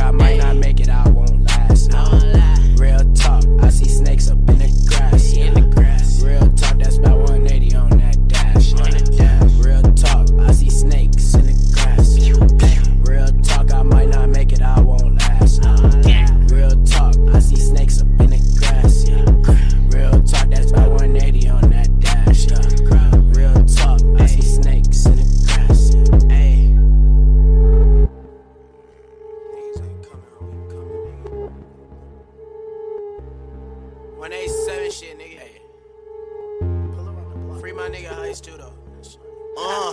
I might not make it, I 187 shit, nigga. Hey. Pull around the block. Free my nigga Heist too, though. Uh.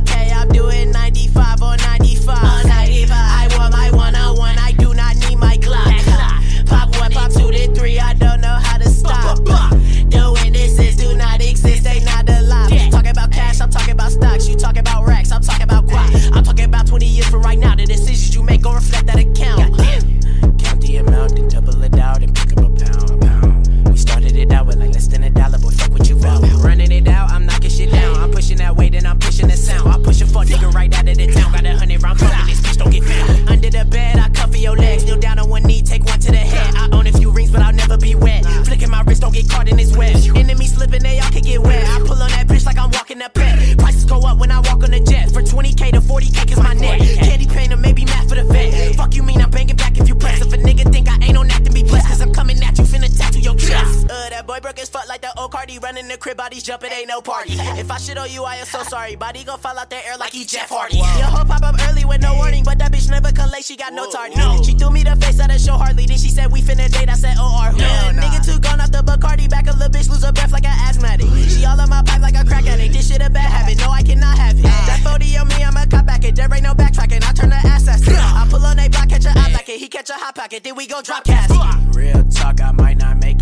Okay, I'm doing 95 or 95. I want my one on one, I do not need my Glock. Pop one, pop two, then three, I don't know how to stop. The witnesses do not exist, they not alive. Talking about cash, I'm talking about stocks. You talking about racks, I'm talking about guap. I'm talking about 20 years from right now. The decisions you make gon' reflect that account. Count the amount, then double it out and like I'm walking a pet. Prices go up when I walk on the jet. For 20k to 40k, cause my neck. Candy paint or maybe math for the vet. Fuck you mean I'm banging back if you press. If a nigga think I ain't on acting, be blessed. Cause I'm coming at you, finna tattoo your chest. Uh, that boy broke his foot like the old Cardi. Running the crib, bodies jumping, ain't no party. If I shit on you, I am so sorry. Body gon' fall out the air like he Jeff Hardy. Your hoe pop up early with no warning, but that bitch never collate, she got no tardy. She threw me the face at a show hardly. Then she said we finna date. I said, oh, addict. A bad habit. No, I cannot have it. Ah. That 40 on me, I'ma cut back it. There ain't no backtracking. I turn the ass ass. I pull on they block, catch a eye like it. He catch a hot pocket. Then we go drop cast. Real talk, I might not make